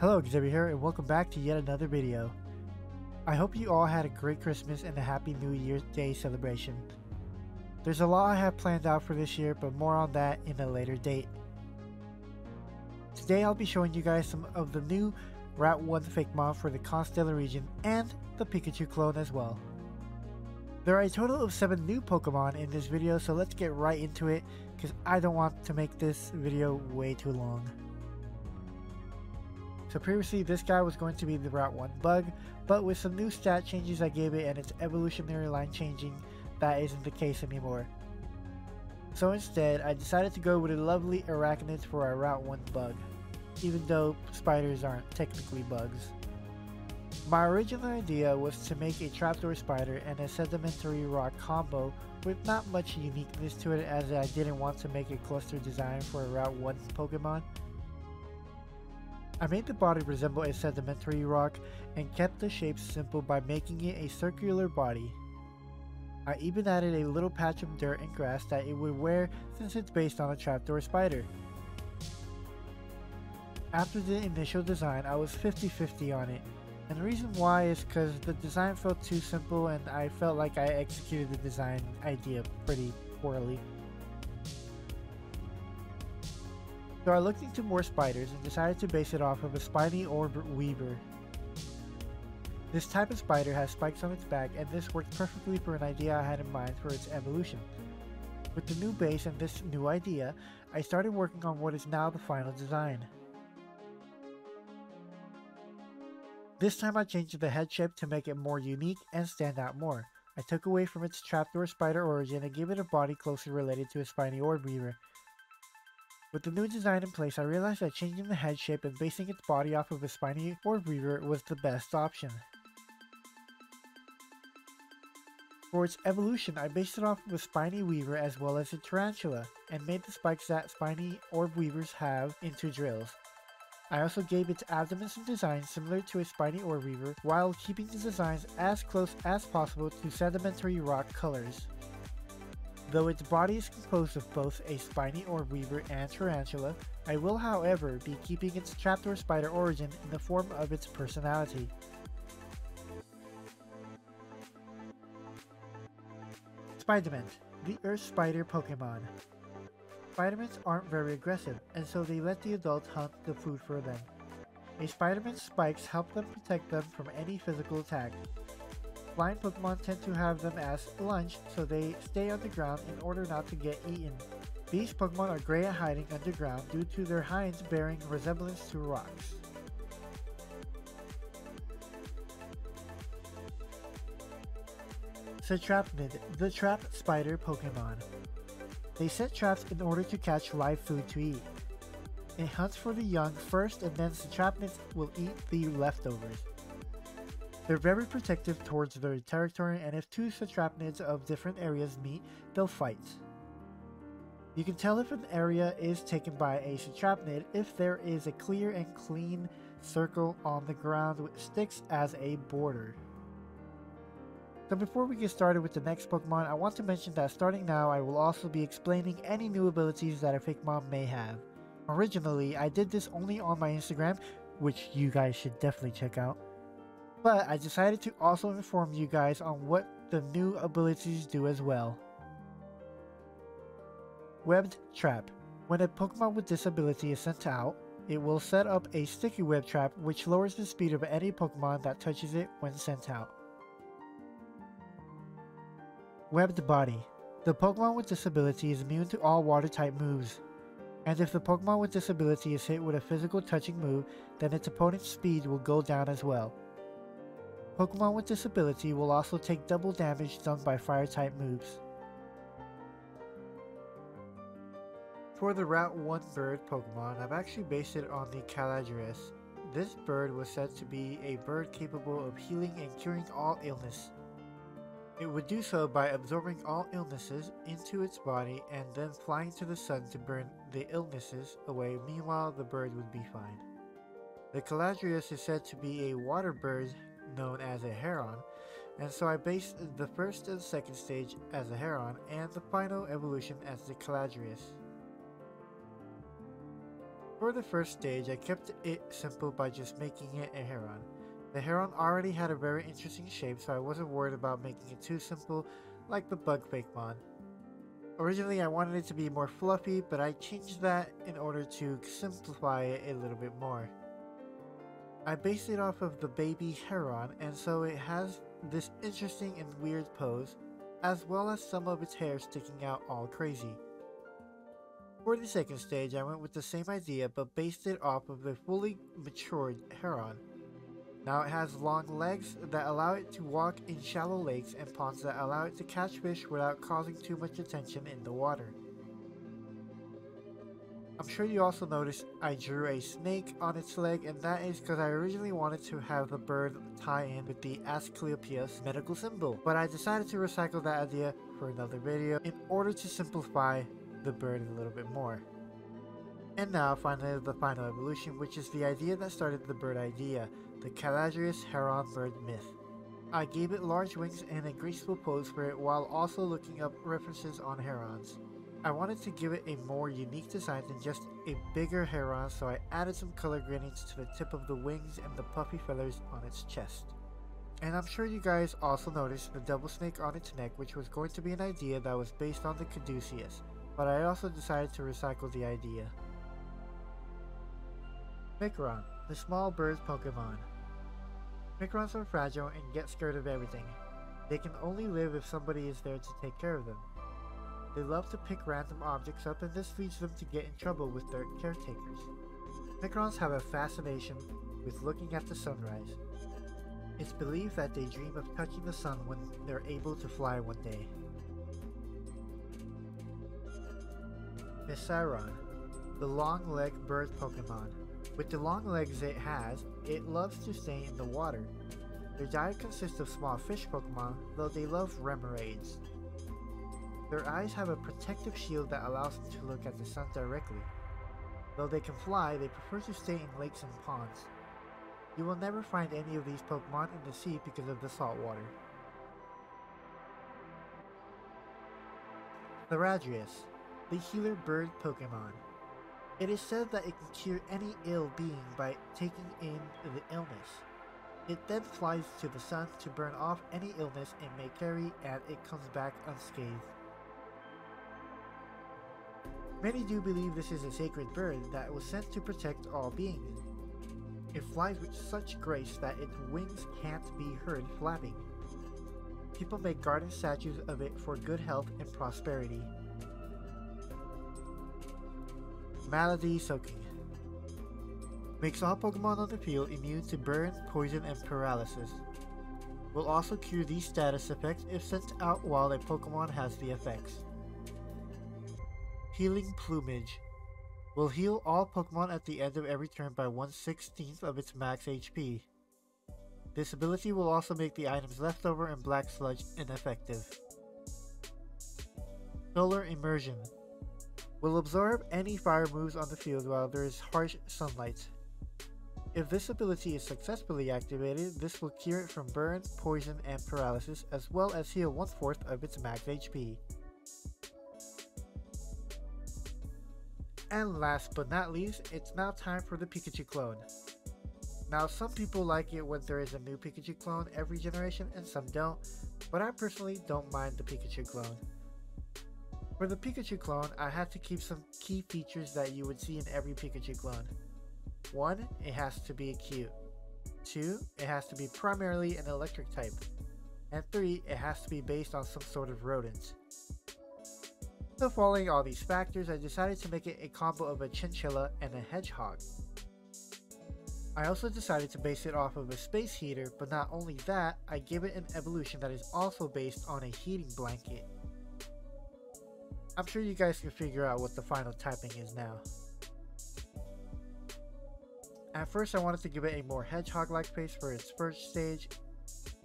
Hello, Xavier here, and welcome back to yet another video. I hope you all had a great Christmas and a happy New Year's Day celebration. There's a lot I have planned out for this year, but more on that in a later date. Today I'll be showing you guys some of the new Route 1 Fakemon for the Constella region and the Pikachu clone as well. There are a total of 7 new Pokemon in this video, so let's get right into it, because I don't want to make this video way too long. So previously this guy was going to be the Route 1 bug, but with some new stat changes I gave it and its evolutionary line changing, that isn't the case anymore. So instead, I decided to go with a lovely arachnid for our Route 1 bug, even though spiders aren't technically bugs. My original idea was to make a trapdoor spider and a sedimentary rock combo with not much uniqueness to it as I didn't want to make a cluster design for a Route 1 Pokemon. I made the body resemble a sedimentary rock and kept the shape simple by making it a circular body. I even added a little patch of dirt and grass that it would wear since it's based on a trapdoor spider. After the initial design, I was 50-50 on it, and the reason why is because the design felt too simple and I felt like I executed the design idea pretty poorly. So I looked into more spiders and decided to base it off of a spiny orb weaver. This type of spider has spikes on its back and this worked perfectly for an idea I had in mind for its evolution. With the new base and this new idea, I started working on what is now the final design. This time I changed the head shape to make it more unique and stand out more. I took away from its trapdoor spider origin and gave it a body closely related to a spiny orb weaver. With the new design in place, I realized that changing the head shape and basing its body off of a spiny orb weaver was the best option. For its evolution, I based it off of a spiny weaver as well as a tarantula, and made the spikes that spiny orb weavers have into drills. I also gave its abdomen some designs similar to a spiny orb weaver, while keeping the designs as close as possible to sedimentary rock colors. Though its body is composed of both a spiny orb weaver and tarantula, I will however be keeping its trapdoor spider origin in the form of its personality. Spiderment, the Earth Spider Pokemon. Spiderments aren't very aggressive, and so they let the adults hunt the food for them. A Spiderment's spikes help them protect them from any physical attack, Flying Pokemon tend to have them as lunch, so they stay on the ground in order not to get eaten. These Pokemon are great at hiding underground due to their hinds bearing resemblance to rocks. Satrapnid, the trap spider Pokemon. They set traps in order to catch live food to eat. It hunts for the young first and then Satrapnids will eat the leftovers. They're very protective towards their territory and if two Satrapnids of different areas meet, they'll fight. You can tell if an area is taken by a Satrapnid if there is a clear and clean circle on the ground with sticks as a border. So before we get started with the next Pokemon, I want to mention that starting now I will also be explaining any new abilities that a Fakemon may have. Originally, I did this only on my Instagram, which you guys should definitely check out. But I decided to also inform you guys on what the new abilities do as well. Webbed Trap. When a Pokemon with disability is sent out, it will set up a sticky web trap which lowers the speed of any Pokemon that touches it when sent out. Webbed Body. The Pokemon with disability is immune to all water type moves. And if the Pokemon with disability is hit with a physical touching move, then its opponent's speed will go down as well. Pokemon with disability will also take double damage done by fire type moves. For the Route 1 bird Pokemon, I've actually based it on the Caladrius. This bird was said to be a bird capable of healing and curing all illness. It would do so by absorbing all illnesses into its body and then flying to the sun to burn the illnesses away, meanwhile the bird would be fine. The Caladrius is said to be a water bird known as a Heron, and so I based the first and second stage as a Heron and the final evolution as the Caladrius. For the first stage, I kept it simple by just making it a heron. The heron already had a very interesting shape, so I wasn't worried about making it too simple like the bug Pokemon. Originally, I wanted it to be more fluffy, but I changed that in order to simplify it a little bit more. I based it off of the baby heron, and so it has this interesting and weird pose, as well as some of its hair sticking out all crazy. For the second stage, I went with the same idea but based it off of a fully matured heron. Now it has long legs that allow it to walk in shallow lakes and ponds that allow it to catch fish without causing too much attention in the water. I'm sure you also noticed I drew a snake on its leg and that is because I originally wanted to have the bird tie in with the Asclepius medical symbol, but I decided to recycle that idea for another video in order to simplify the bird a little bit more. And now finally the final evolution which is the idea that started the bird idea, the Caladrius heron bird myth. I gave it large wings and a graceful pose for it while also looking up references on herons. I wanted to give it a more unique design than just a bigger heron so I added some color gradients to the tip of the wings and the puffy feathers on its chest. And I'm sure you guys also noticed the double snake on its neck which was going to be an idea that was based on the Caduceus, but I also decided to recycle the idea. Micron, the small bird Pokemon. Microns are fragile and get scared of everything. They can only live if somebody is there to take care of them. They love to pick random objects up and this leads them to get in trouble with their caretakers. Microns have a fascination with looking at the sunrise. It's believed that they dream of touching the sun when they're able to fly one day. Misiron, the long-legged bird Pokemon. With the long legs it has, it loves to stay in the water. Their diet consists of small fish Pokemon, though they love remoraid. Their eyes have a protective shield that allows them to look at the sun directly. Though they can fly, they prefer to stay in lakes and ponds. You will never find any of these Pokemon in the sea because of the salt water. Theradrius, the healer bird Pokemon. It is said that it can cure any ill being by taking in the illness. It then flies to the sun to burn off any illness it may carry and it comes back unscathed. Many do believe this is a sacred bird that was sent to protect all beings. It flies with such grace that its wings can't be heard flapping. People make garden statues of it for good health and prosperity. Malady Soaking Makes all Pokemon on the field immune to burn, poison, and paralysis. Will also cure these status effects if sent out while a Pokemon has the effects. Healing Plumage Will heal all Pokemon at the end of every turn by 1 16th of its max HP. This ability will also make the items Leftover and Black Sludge ineffective. Solar Immersion will absorb any fire moves on the field while there is harsh sunlight. If this ability is successfully activated, this will cure it from burn, poison, and paralysis, as well as heal one fourth of its max HP. And last but not least, it's now time for the Pikachu clone. Now some people like it when there is a new Pikachu clone every generation and some don't, but I personally don't mind the Pikachu clone. For the Pikachu clone, I had to keep some key features that you would see in every Pikachu clone. 1. It has to be cute. 2. It has to be primarily an electric type. And 3. It has to be based on some sort of rodent. So following all these factors, I decided to make it a combo of a chinchilla and a hedgehog. I also decided to base it off of a space heater, but not only that, I give it an evolution that is also based on a heating blanket. I'm sure you guys can figure out what the final typing is now. At first I wanted to give it a more hedgehog-like face for its first stage,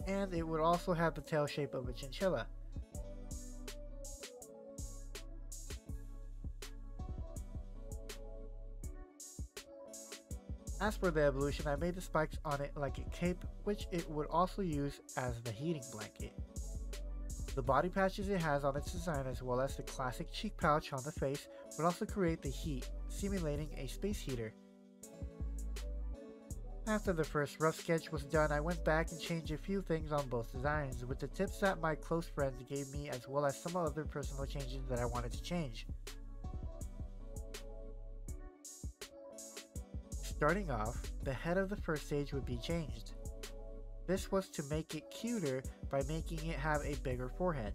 and it would also have the tail shape of a chinchilla. As for the evolution, I made the spikes on it like a cape, which it would also use as the heating blanket. The body patches it has on its design as well as the classic cheek pouch on the face would also create the heat, simulating a space heater. After the first rough sketch was done, I went back and changed a few things on both designs with the tips that my close friends gave me as well as some other personal changes that I wanted to change. Starting off, the head of the first stage would be changed. This was to make it cuter by making it have a bigger forehead.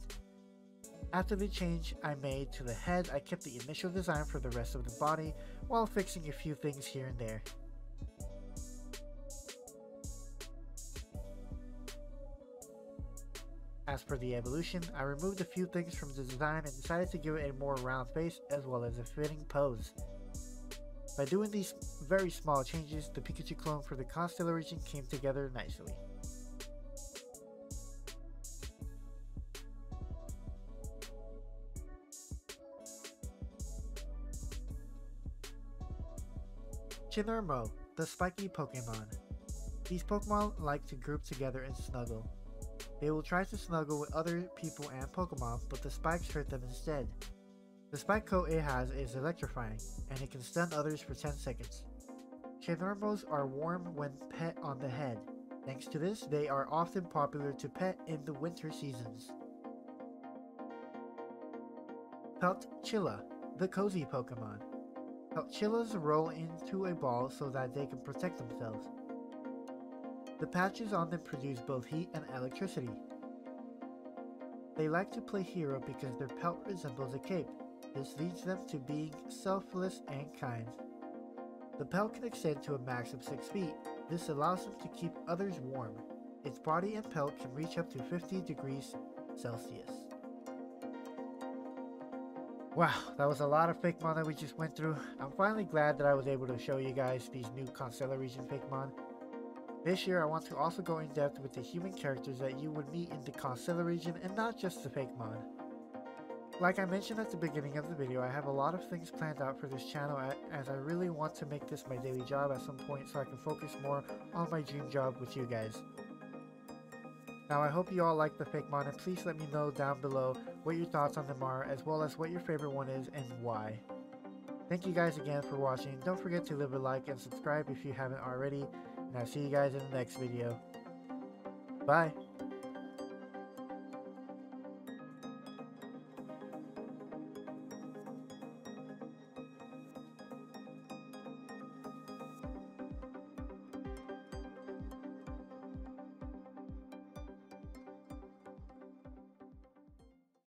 After the change I made to the head, I kept the initial design for the rest of the body while fixing a few things here and there. As for the evolution, I removed a few things from the design and decided to give it a more round face as well as a fitting pose. By doing these very small changes, the Pikachu clone for the Constellation came together nicely. Chinormo, the spiky Pokemon. These Pokemon like to group together and snuggle. They will try to snuggle with other people and Pokemon, but the spikes hurt them instead. The spike coat it has is electrifying, and it can stun others for 10 seconds. Chinormos are warm when pet on the head. Thanks to this, they are often popular to pet in the winter seasons. Peltchilla, the cozy Pokemon. Peltchillas roll into a ball so that they can protect themselves. The patches on them produce both heat and electricity. They like to play hero because their pelt resembles a cape. This leads them to being selfless and kind. The pelt can extend to a max of 6 feet. This allows them to keep others warm. Its body and pelt can reach up to 50 degrees Celsius. Wow, that was a lot of Fakemon that we just went through. I'm finally glad that I was able to show you guys these new Constella region Fakemon. This year I want to also go in depth with the human characters that you would meet in the Constella region and not just the Fakemon. Like I mentioned at the beginning of the video, I have a lot of things planned out for this channel as I really want to make this my daily job at some point so I can focus more on my dream job with you guys. Now I hope you all like the fake Fakemon and please let me know down below what your thoughts on them are as well as what your favorite one is and why. Thank you guys again for watching. Don't forget to leave a like and subscribe if you haven't already and I'll see you guys in the next video. Bye!